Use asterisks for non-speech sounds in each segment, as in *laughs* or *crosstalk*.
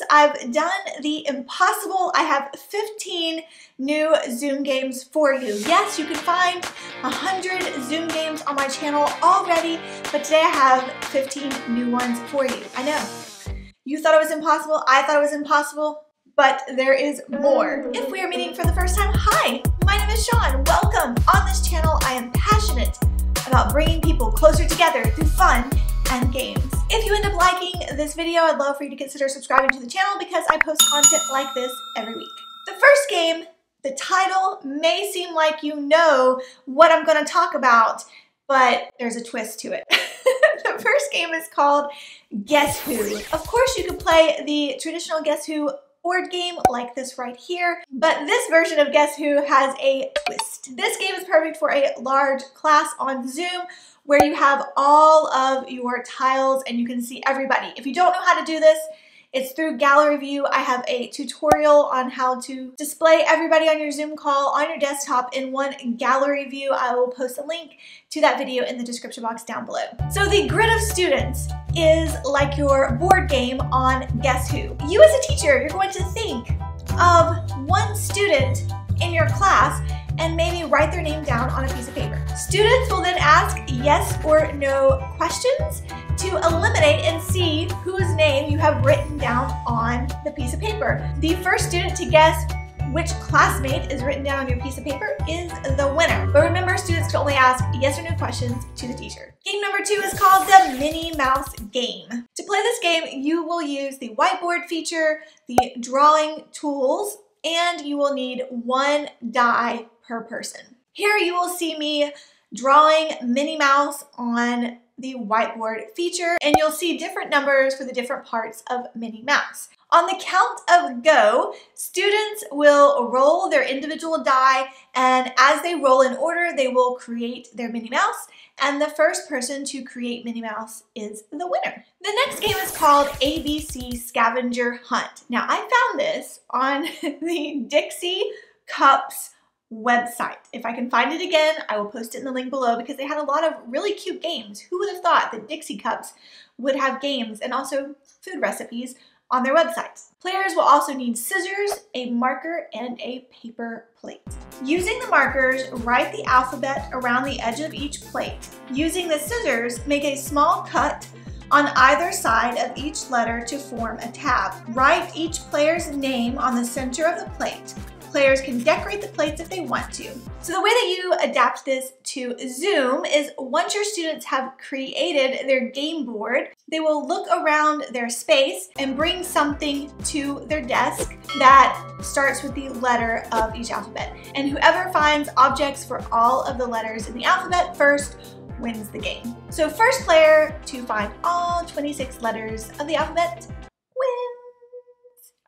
students, I've done the impossible. I have 15 new Zoom games for you. Yes, you can find 100 Zoom games on my channel already, but today I have 15 new ones for you. I know. You thought it was impossible, I thought it was impossible, but there is more. If we are meeting for the first time, hi, my name is Shawn. Welcome. On this channel, I am passionate about bringing people closer together through fun and games. If you end up liking this video, I'd love for you to consider subscribing to the channel because I post content like this every week. The first game, the title may seem like you know what I'm gonna talk about, but there's a twist to it. *laughs* the first game is called Guess Who. Of course, you could play the traditional Guess Who board game like this right here, but this version of Guess Who has a twist. This game is perfect for a large class on Zoom where you have all of your tiles and you can see everybody. If you don't know how to do this, it's through Gallery View. I have a tutorial on how to display everybody on your Zoom call on your desktop in one gallery view. I will post a link to that video in the description box down below. So the grid of students is like your board game on Guess Who. You as a teacher, you're going to think of one student in your class and maybe write their name down on a piece of paper. Students will then ask yes or no questions to eliminate and see whose name you have written down on the piece of paper. The first student to guess which classmate is written down on your piece of paper is the winner. But remember, students can only ask yes or no questions to the teacher. Game number two is called the Minnie Mouse Game. To play this game, you will use the whiteboard feature, the drawing tools, and you will need one die per person. Here you will see me drawing Minnie Mouse on the whiteboard feature and you'll see different numbers for the different parts of Minnie Mouse. On the count of go, students will roll their individual die and as they roll in order, they will create their Minnie Mouse and the first person to create Minnie Mouse is the winner. The next game is called ABC Scavenger Hunt. Now I found this on *laughs* the Dixie Cups website. If I can find it again, I will post it in the link below because they had a lot of really cute games. Who would have thought that Dixie Cups would have games and also food recipes on their websites. Players will also need scissors, a marker, and a paper plate. Using the markers, write the alphabet around the edge of each plate. Using the scissors, make a small cut on either side of each letter to form a tab. Write each player's name on the center of the plate. Players can decorate the plates if they want to. So the way that you adapt this to Zoom is once your students have created their game board, they will look around their space and bring something to their desk that starts with the letter of each alphabet. And whoever finds objects for all of the letters in the alphabet first wins the game. So first player to find all 26 letters of the alphabet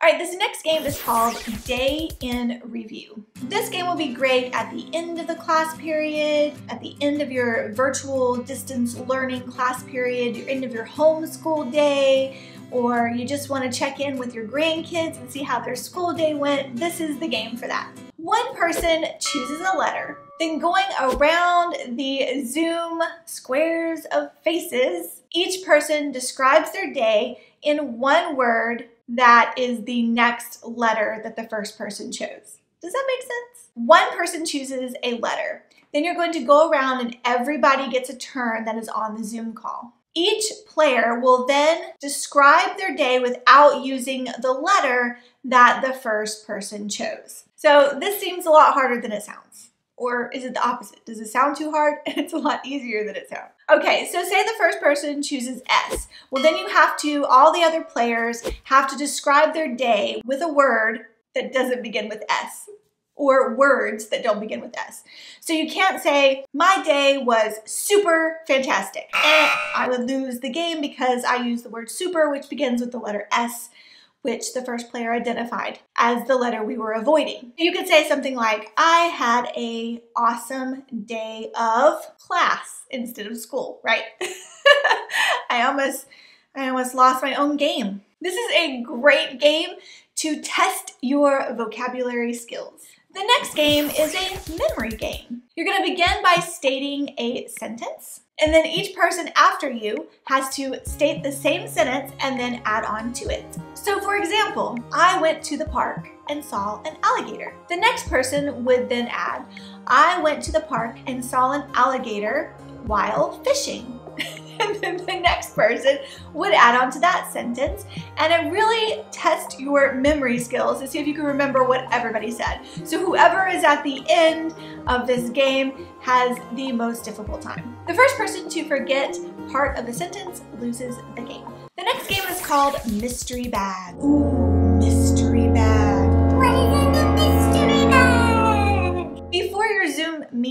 all right, this next game is called Day in Review. This game will be great at the end of the class period, at the end of your virtual distance learning class period, your end of your homeschool day, or you just want to check in with your grandkids and see how their school day went. This is the game for that. One person chooses a letter, then going around the Zoom squares of faces, each person describes their day in one word that is the next letter that the first person chose. Does that make sense? One person chooses a letter. Then you're going to go around and everybody gets a turn that is on the Zoom call. Each player will then describe their day without using the letter that the first person chose. So this seems a lot harder than it sounds. Or is it the opposite? Does it sound too hard? *laughs* It's a lot easier than it sounds. Okay, so say the first person chooses S. Well, then you have to, all the other players have to describe their day with a word that doesn't begin with S or words that don't begin with S. So you can't say, my day was super fantastic. Eh, I would lose the game because I use the word super, which begins with the letter S which the first player identified as the letter we were avoiding. You could say something like, I had a awesome day of class instead of school, right? *laughs* I almost, I almost lost my own game. This is a great game to test your vocabulary skills. The next game is a memory game. You're gonna begin by stating a sentence, and then each person after you has to state the same sentence and then add on to it. So for example, I went to the park and saw an alligator. The next person would then add, I went to the park and saw an alligator while fishing. Then *laughs* the next person would add on to that sentence and it really tests your memory skills to see if you can remember what everybody said. So whoever is at the end of this game has the most difficult time. The first person to forget part of the sentence loses the game. The next game is called Mystery Bag. Ooh, Mystery Bag.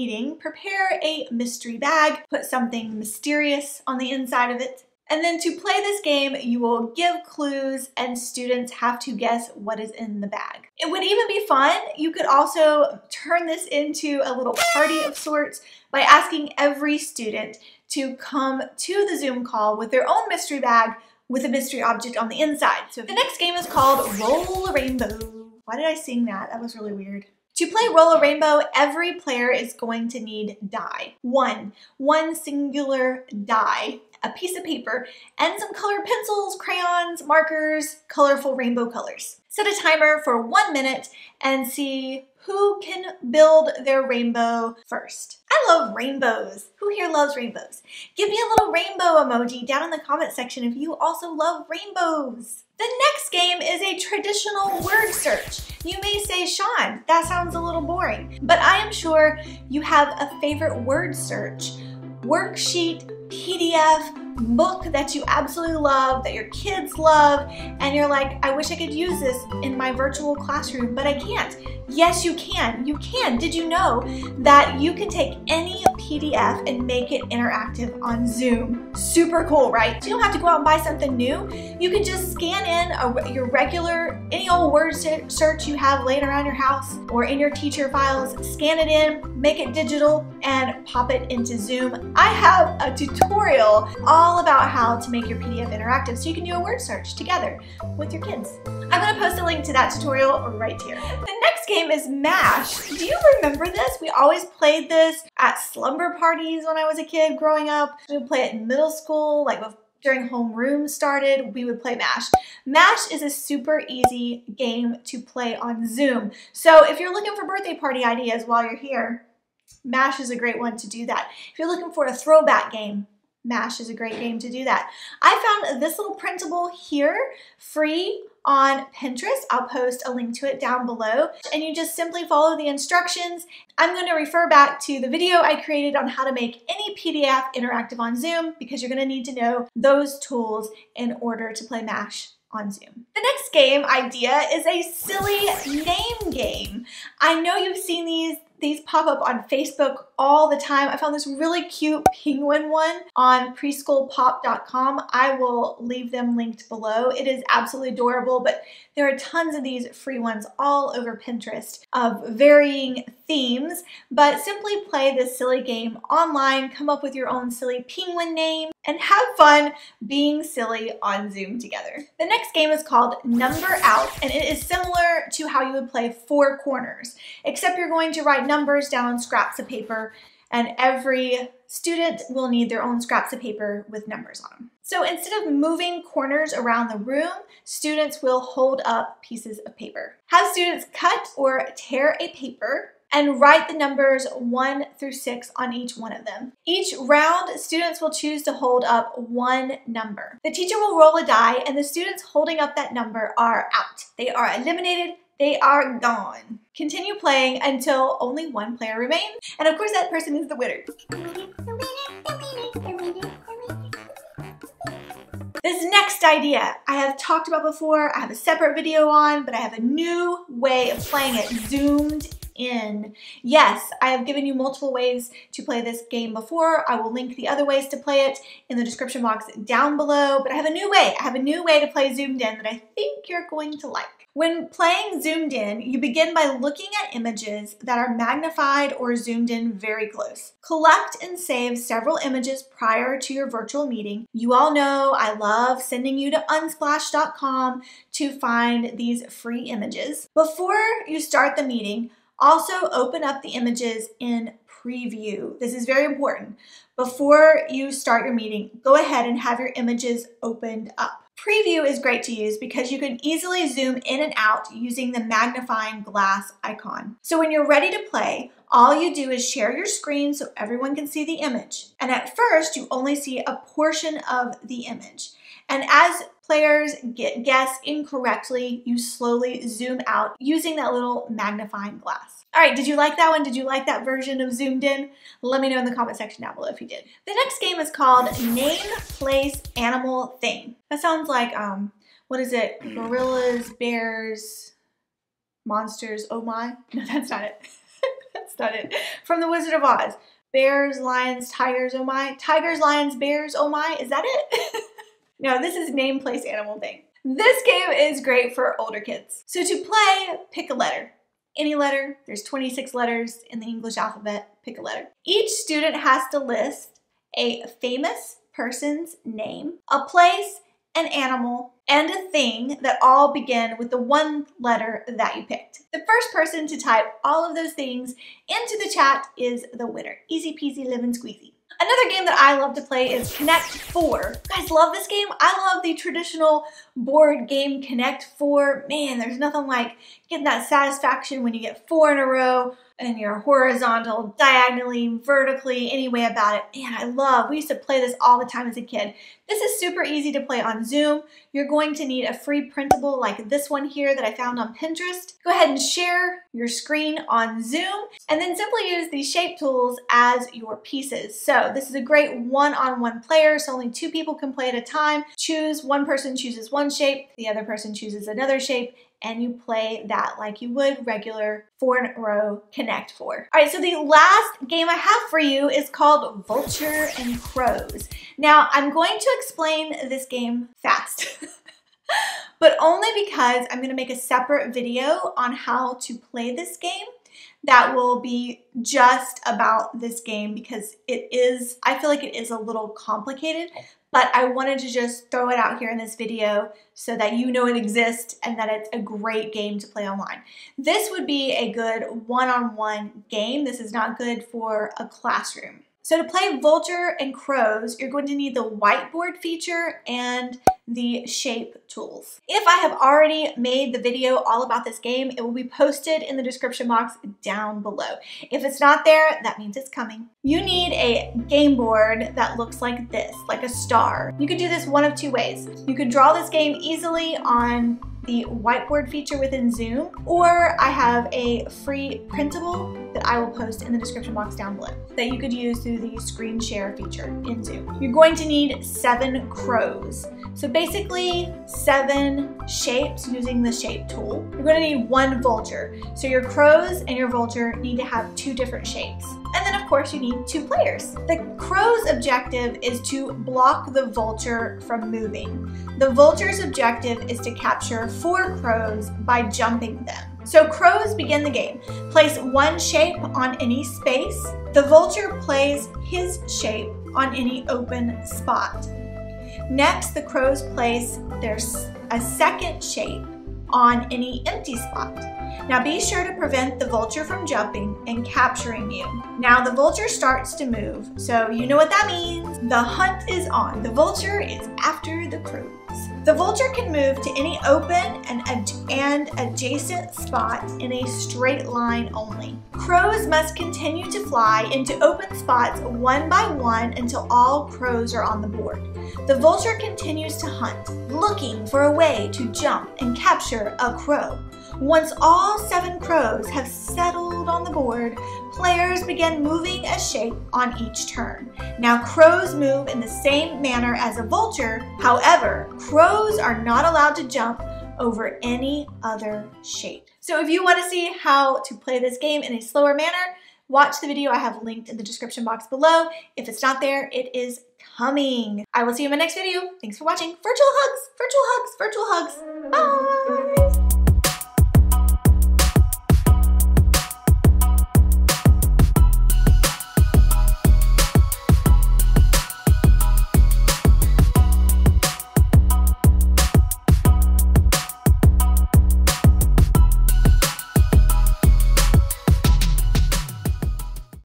Meeting, prepare a mystery bag, put something mysterious on the inside of it. And then to play this game, you will give clues and students have to guess what is in the bag. It would even be fun. You could also turn this into a little party of sorts by asking every student to come to the Zoom call with their own mystery bag with a mystery object on the inside. So the next game is called Roll a Rainbow. Why did I sing that? That was really weird. To play Roll a Rainbow, every player is going to need die. One, one singular die, a piece of paper, and some colored pencils, crayons, markers, colorful rainbow colors. Set a timer for one minute and see who can build their rainbow first. I love rainbows. Who here loves rainbows? Give me a little rainbow emoji down in the comment section if you also love rainbows. The next game is a traditional word search. You may say, Shawn, that sounds a little boring, but I am sure you have a favorite word search, worksheet, PDF, book that you absolutely love, that your kids love, and you're like, I wish I could use this in my virtual classroom, but I can't. Yes, you can. You can. Did you know that you can take any PDF and make it interactive on Zoom? Super cool, right? You don't have to go out and buy something new. You can just scan in a, your regular, any old word search you have laying around your house or in your teacher files, scan it in, make it digital, and pop it into Zoom. I have a tutorial all about how to make your PDF interactive so you can do a word search together with your kids. I'm gonna post a link to that tutorial right here. The next game is MASH. Do you remember this? We always played this at slumber parties when I was a kid growing up. We would play it in middle school, like during homeroom started, we would play MASH. MASH is a super easy game to play on Zoom. So if you're looking for birthday party ideas while you're here, MASH is a great one to do that. If you're looking for a throwback game, MASH is a great game to do that. I found this little printable here free on Pinterest. I'll post a link to it down below and you just simply follow the instructions. I'm going to refer back to the video I created on how to make any PDF interactive on Zoom because you're going to need to know those tools in order to play MASH on Zoom. The next game idea is a silly name game. I know you've seen these these pop up on Facebook all the time. I found this really cute penguin one on preschoolpop.com. I will leave them linked below. It is absolutely adorable, but there are tons of these free ones all over Pinterest of varying themes, but simply play this silly game online, come up with your own silly penguin name, and have fun being silly on Zoom together. The next game is called Number Out, and it is similar to how you would play Four Corners, except you're going to write numbers down on scraps of paper, and every student will need their own scraps of paper with numbers on them. So instead of moving corners around the room, students will hold up pieces of paper. Have students cut or tear a paper and write the numbers 1 through 6 on each one of them. Each round, students will choose to hold up one number. The teacher will roll a die and the students holding up that number are out. They are eliminated, they are gone. Continue playing until only one player remains, and of course that person is the winner. This next idea I have talked about before, I have a separate video on, but I have a new way of playing it zoomed in. Yes, I have given you multiple ways to play this game before. I will link the other ways to play it in the description box down below, but I have a new way. I have a new way to play zoomed in that I think you're going to like. When playing zoomed in, you begin by looking at images that are magnified or zoomed in very close. Collect and save several images prior to your virtual meeting. You all know I love sending you to unsplash.com to find these free images. Before you start the meeting, Also open up the images in preview. This is very important. Before you start your meeting, go ahead and have your images opened up. Preview is great to use because you can easily zoom in and out using the magnifying glass icon. So when you're ready to play, all you do is share your screen so everyone can see the image. And at first, you only see a portion of the image. And as players get guess incorrectly, you slowly zoom out using that little magnifying glass. All right, did you like that one? Did you like that version of zoomed in? Let me know in the comment section down below if you did. The next game is called Name, Place, Animal, Thing. That sounds like, um, what is it? Gorillas, bears, monsters, oh my? *laughs* No, that's not it. *laughs* that's not it. From The Wizard of Oz. Bears, lions, tigers, oh my. Tigers, lions, bears, oh my. Is that it? *laughs* no, this is name, place, animal, thing. This game is great for older kids. So to play, pick a letter. Any letter, there's 26 letters in the English alphabet, pick a letter. Each student has to list a famous person's name, a place, an animal, and a thing that all begin with the one letter that you picked. The first person to type all of those things into the chat is the winner. Easy peasy lemon squeezy. Another game that I love to play is Connect 4. You guys love this game? I love the traditional board game Connect 4. Man, there's nothing like getting that satisfaction when you get four in a row and you're horizontal, diagonally, vertically, any way about it. Man, I love, we used to play this all the time as a kid. This is super easy to play on Zoom. You're going to need a free printable like this one here that I found on Pinterest. Go ahead and share your screen on Zoom and then simply use these shape tools as your pieces. So this is a great one-on-one -on -one player, so only two people can play at a time. Choose, one person chooses one shape, the other person chooses another shape, and you play that like you would regular four in a row connect four. All right, so the last game I have for you is called Vulture and Crows. Now, I'm going to explain this game fast. *laughs* but only because I'm gonna make a separate video on how to play this game that will be just about this game because it is, I feel like it is a little complicated, but I wanted to just throw it out here in this video so that you know it exists and that it's a great game to play online. This would be a good one-on-one -on -one game. This is not good for a classroom. So to play Vulture and Crows, you're going to need the whiteboard feature and the shape tools. If I have already made the video all about this game, it will be posted in the description box down below. If it's not there, that means it's coming. You need a game board that looks like this, like a star. You could do this one of two ways. You could draw this game easily on the whiteboard feature within Zoom, or I have a free printable that I will post in the description box down below that you could use through the screen share feature in Zoom. You're going to need seven crows. So basically seven shapes using the shape tool. You're gonna need one vulture. So your crows and your vulture need to have two different shapes. And then of course you need two players. The crow's objective is to block the vulture from moving. The vulture's objective is to capture four crows by jumping them. So crows begin the game. Place one shape on any space. The vulture plays his shape on any open spot. Next, the crows place their a second shape on any empty spot. Now be sure to prevent the vulture from jumping and capturing you. Now the vulture starts to move, so you know what that means. The hunt is on. The vulture is after the crows. The vulture can move to any open and, ad and adjacent spot in a straight line only. Crows must continue to fly into open spots one by one until all crows are on the board. The vulture continues to hunt, looking for a way to jump and capture a crow. Once all seven crows have settled on the board, players begin moving a shape on each turn. Now crows move in the same manner as a vulture, however, crows are not allowed to jump over any other shape. So if you want to see how to play this game in a slower manner, watch the video I have linked in the description box below. If it's not there, it is coming. I will see you in my next video. Thanks for watching. Virtual hugs, virtual hugs, virtual hugs. Bye.